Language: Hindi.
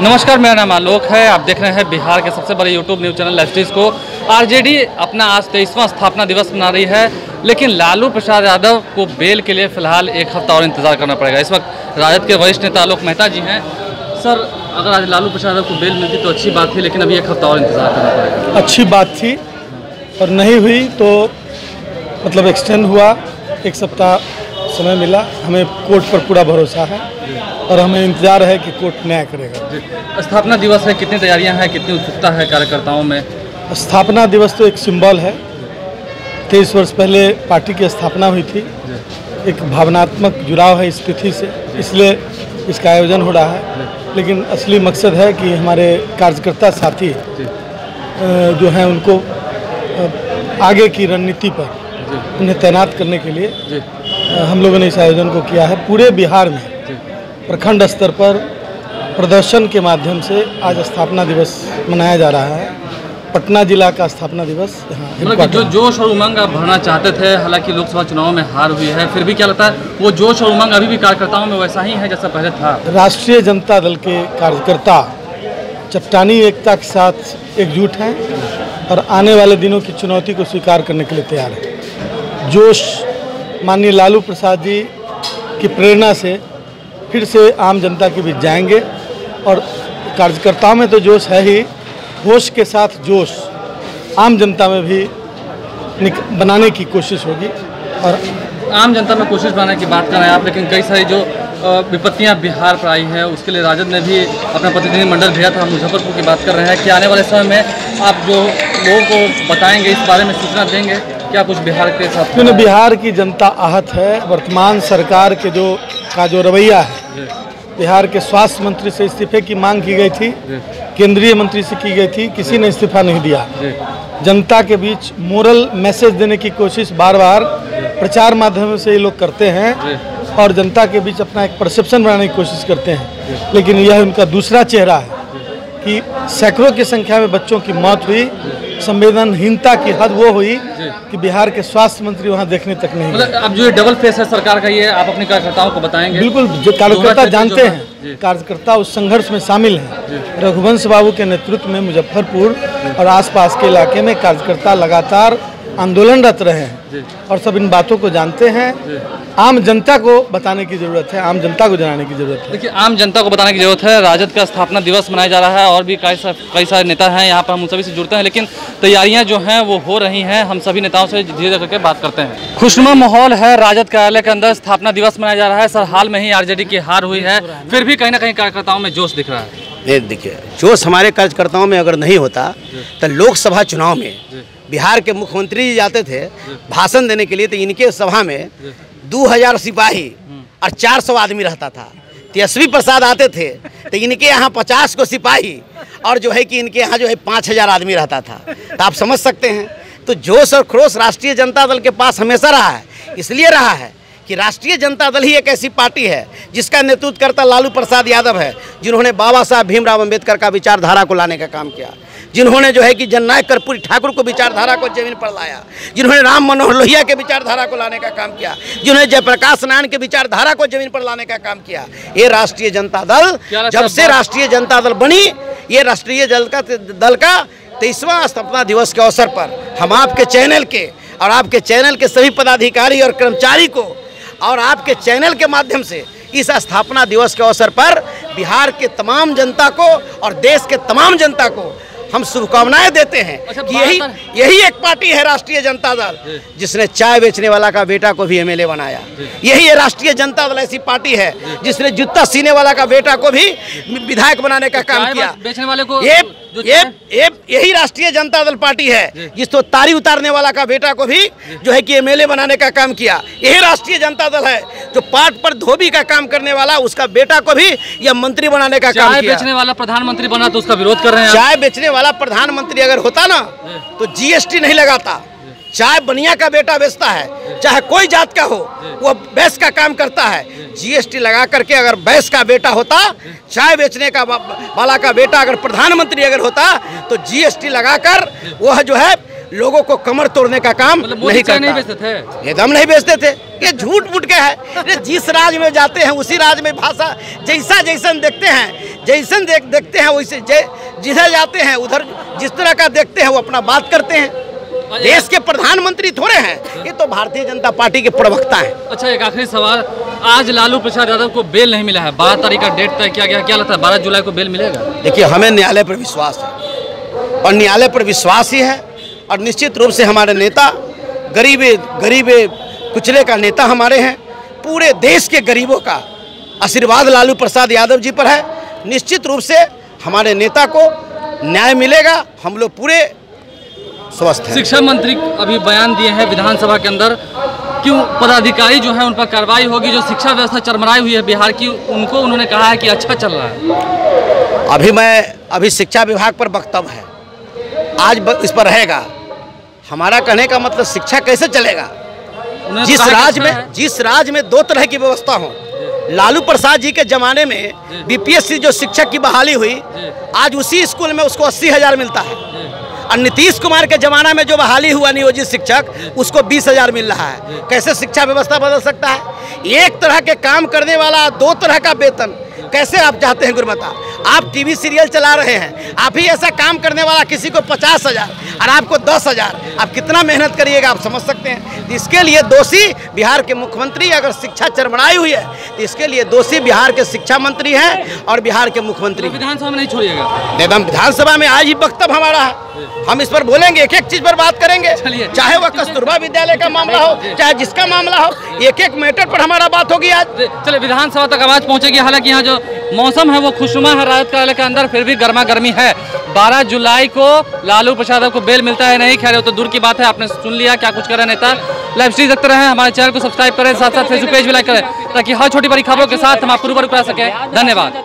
नमस्कार, मेरा नाम आलोक है। आप देख रहे हैं बिहार के सबसे बड़े यूट्यूब न्यूज़ चैनल लेफ्टिस को। आरजेडी अपना आज तेईसवां स्थापना दिवस मना रही है, लेकिन लालू प्रसाद यादव को बेल के लिए फ़िलहाल एक हफ़्ता और इंतज़ार करना पड़ेगा। इस वक्त राजद के वरिष्ठ नेता आलोक मेहता जी हैं। सर, अगर आज लालू प्रसाद यादव को बेल मिलती तो अच्छी बात थी, लेकिन अभी एक हफ़्ता और इंतज़ार करना पड़ेगा। अच्छी बात थी और नहीं हुई तो मतलब एक्सटेंड हुआ एक सप्ताह समय मिला हमें कोर्ट पर पूरा भरोसा है और हमें इंतज़ार है कि कोर्ट न्याय करेगा। स्थापना दिवस है कितनी तैयारियाँ हैं कितनी उत्सुकता है कार्यकर्ताओं में? स्थापना दिवस तो एक सिंबल है। तेईस वर्ष पहले पार्टी की स्थापना हुई थी। एक भावनात्मक जुड़ाव है इस तिथि से इसलिए इसका आयोजन हो रहा है। लेकिन असली मकसद है कि हमारे कार्यकर्ता साथी जो। हैं उनको आगे की रणनीति पर उन्हें तैनात करने के लिए हम लोगों ने इस आयोजन को किया है पूरे बिहार में प्रखंड स्तर पर प्रदर्शन के माध्यम से आज स्थापना दिवस मनाया जा रहा है। पटना जिला का स्थापना दिवस मतलब जो जोश और उमंग आप भरना चाहते थे हालाँकि लोकसभा चुनाव में हार हुई है फिर भी क्या लगता है वो जोश और उमंग अभी भी कार्यकर्ताओं में वैसा ही है जैसा पहले था? राष्ट्रीय जनता दल के कार्यकर्ता चट्टानी एकता के साथ एकजुट हैं और आने वाले दिनों की चुनौती को स्वीकार करने के लिए तैयार हैं। जोश माननीय लालू प्रसाद जी की प्रेरणा से फिर से आम जनता के बीच जाएँगे और कार्यकर्ताओं में तो जोश है ही, होश के साथ जोश आम जनता में भी बनाने की कोशिश होगी और आम जनता में कोशिश बनाने की बात कर रहे हैं आप, लेकिन कई सारी जो विपत्तियाँ बिहार पर आई हैं, उसके लिए राजद ने भी अपना प्रतिनिधिमंडल भेजा था मुजफ्फरपुर की बात कर रहे हैं कि आने वाले समय में आप जो लोगों को बताएँगे, इस बारे में सूचना देंगे। क्या कुछ बिहार के साथ क्योंकि बिहार की जनता आहत है वर्तमान सरकार के जो का जो रवैया है बिहार के स्वास्थ्य मंत्री से इस्तीफे की मांग की गई थी केंद्रीय मंत्री से की गई थी किसी ने इस्तीफा नहीं दिया। जनता के बीच मोरल मैसेज देने की कोशिश बार बार प्रचार माध्यमों से ये लोग करते हैं और जनता के बीच अपना एक परसेप्शन बनाने की कोशिश करते हैं। लेकिन यह उनका दूसरा चेहरा है कि सैकड़ों की संख्या में बच्चों की मौत हुई संवेदनहीनता की हद वो हुई कि बिहार के स्वास्थ्य मंत्री वहाँ देखने तक नहीं मतलब अब जो ये डबल फेस है सरकार का ये आप अपने कार्यकर्ताओं को बताएँगे? बिल्कुल जो कार्यकर्ता जानते हैं कार्यकर्ता उस संघर्ष में शामिल हैं। रघुवंश बाबू के नेतृत्व में मुजफ्फरपुर और आसपास के इलाके में कार्यकर्ता लगातार आंदोलनरत रहे। हैं और सब इन बातों को जानते हैं। आम जनता को बताने की ज़रूरत है आम जनता को जनाने की ज़रूरत है। देखिए आम जनता को बताने की ज़रूरत है। राजद का स्थापना दिवस मनाया जा रहा है और भी कई सा, कई सारे नेता हैं यहाँ पर हम उन सभी से जुड़ते हैं लेकिन तैयारियाँ जो हैं वो हो रही हैं। हम सभी नेताओं से धीरे धीरे करके बात करते हैं। खुशनुमा माहौल है राजद कार्यालय के अंदर। स्थापना दिवस मनाया जा रहा है। सर हाल में ही आरजेडी की हार हुई है। फिर भी कहीं ना कहीं कार्यकर्ताओं में जोश दिख रहा है। ये देखिए जोश हमारे कार्यकर्ताओं में अगर नहीं होता तो लोकसभा चुनाव में बिहार के मुख्यमंत्री जी जाते थे भाषण देने के लिए तो इनके सभा में दो हज़ार सिपाही और चार सौ आदमी रहता था। तेजस्वी प्रसाद आते थे तो इनके यहाँ पचास को सिपाही और जो है कि इनके यहाँ जो है पाँच हज़ार आदमी रहता था। तो आप समझ सकते हैं। तो जोश और क्रोश राष्ट्रीय जनता दल के पास हमेशा रहा है इसलिए रहा है। कि राष्ट्रीय जनता दल ही एक ऐसी पार्टी है जिसका नेतृत्व करता लालू प्रसाद यादव है जिन्होंने बाबा साहब भीमराव अंबेडकर का विचारधारा को लाने का काम किया जिन्होंने जो है कि जननायक कर्पूरी ठाकुर को विचारधारा को ज़मीन पर लाया जिन्होंने राम मनोहर लोहिया के विचारधारा को लाने का काम किया जिन्होंने जयप्रकाश नारायण के विचारधारा को ज़मीन पर लाने का काम किया। ये राष्ट्रीय जनता दल जब से राष्ट्रीय जनता दल बनी ये राष्ट्रीय दल का दल का तेईसवां स्थापना दिवस के अवसर पर हम आपके चैनल के और आपके चैनल के सभी पदाधिकारी और कर्मचारी को और आपके चैनल के माध्यम से इस स्थापना दिवस के अवसर पर बिहार के तमाम जनता को और देश के तमाम जनता को हम शुभकामनाएँ देते हैं अच्छा, कि यही यही एक पार्टी है राष्ट्रीय जनता दल जिसने चाय बेचने वाला का बेटा को भी एमएलए बनाया। यही है राष्ट्रीय जनता दल ऐसी पार्टी है जिसने जूता सीने वाला का बेटा को भी विधायक बनाने का काम किया। बेचने वाले को ये ये ये यही राष्ट्रीय जनता दल पार्टी है जिसको तारी उतारने वाला का बेटा को भी जो। है कि एमएलए बनाने का काम किया। यही राष्ट्रीय जनता दल है जो पाट पर धोबी का काम करने वाला उसका बेटा को भी यह मंत्री बनाने का काम किया। बेचने वाला प्रधानमंत्री बना तो उसका विरोध कर रहे हैं चाय बेचने वाला प्रधानमंत्री अगर होता ना तो जीएसटी नहीं लगाता। चाय बनिया का बेटा बेचता है चाहे कोई जात का हो वो बैस का काम करता है। जीएसटी लगा करके अगर बैस का बेटा होता चाय बेचने का वाला का बेटा अगर प्रधानमंत्री अगर होता तो जीएसटी लगाकर वह जो है लोगों को कमर तोड़ने का काम मतलब नहीं चाय नहीं बेचते थे? एकदम नहीं बेचते थे। ये झूठ मूठ के है। ये जिस राज में जाते हैं उसी राज में भाषा जैसा जैसन देखते हैं जैसन देख देखते हैं वैसे जै जिधर जाते हैं उधर जिस तरह का देखते हैं वो अपना बात करते हैं। देश के प्रधानमंत्री थोड़े हैं। ये तो भारतीय जनता पार्टी के प्रवक्ता हैं। अच्छा एक आखिरी सवाल। आज लालू प्रसाद यादव को बेल नहीं मिला है। बारह तारीख का डेट तय किया गया। क्या लगता है बारह जुलाई को बेल मिलेगा? देखिए हमें न्यायालय पर विश्वास है। और न्यायालय पर विश्वास ही है। और निश्चित रूप से हमारे नेता गरीबे गरीबे कुचले का नेता हमारे हैं। पूरे देश के गरीबों का आशीर्वाद लालू प्रसाद यादव जी पर है। निश्चित रूप से हमारे नेता को न्याय मिलेगा। हम लोग पूरे स्वस्थ हैं। शिक्षा मंत्री अभी बयान दिए हैं विधानसभा के अंदर क्यों पदाधिकारी जो है उन पर कार्रवाई होगी जो शिक्षा व्यवस्था चरमराई हुई है बिहार की उनको उन्होंने कहा है कि अच्छा चल रहा है। अभी मैं अभी शिक्षा विभाग पर वक्तव्य है। आज इस पर रहेगा। हमारा कहने का मतलब शिक्षा कैसे चलेगा? जिस अच्छा में जिस राज्य में दो तरह की व्यवस्था हो लालू प्रसाद जी के जमाने में बीपीएससी जो शिक्षक की बहाली हुई आज उसी स्कूल में उसको अस्सी हज़ार मिलता है। और नीतीश कुमार के जमाना में जो बहाली हुआ नियोजित शिक्षक, उसको बीस हज़ार मिल रहा है। कैसे शिक्षा व्यवस्था बदल सकता है? एक तरह के काम करने वाला दो तरह का वेतन। कैसे आप चाहते हैं गुरुमता आप टीवी सीरियल चला रहे हैं आप ही ऐसा काम करने वाला किसी को पचास हज़ार और आपको दस हज़ार। आप कितना मेहनत करिएगा आप समझ सकते हैं। तो इसके लिए दोषी बिहार के मुख्यमंत्री अगर शिक्षा चरमराई हुई है तो इसके लिए दोषी बिहार के शिक्षा मंत्री हैं और बिहार के मुख्यमंत्री तो विधानसभा में नहीं छोड़िएगा? एकदम विधानसभा में आज ही वक्तव्य हमारा है। हम इस पर बोलेंगे एक एक चीज़ पर बात करेंगे। चाहे वह कस्तूरबा विद्यालय का मामला हो चाहे जिसका मामला हो एक एक मैटर पर हमारा बात होगी आज। चलिए विधानसभा तक आवाज़ पहुंचेगी। हालाँकि यहाँ जो मौसम है वो खुशनुमा है राजद कार्यालय के अंदर, फिर भी गर्मा गर्मी है। 12 जुलाई को लालू प्रसाद को बेल मिलता है नहीं, खैर तो दूर की बात है, आपने सुन लिया, क्या कुछ कर नेता। लाइव स्ट्रीम देखते रहे, हमारे चैनल को सब्सक्राइब करें साथ साथ फेसबुक पेज भी लाइक करें, ताकि हर छोटी बड़ी खबरों के साथ हम आपको रूबरू करा सकें। धन्यवाद।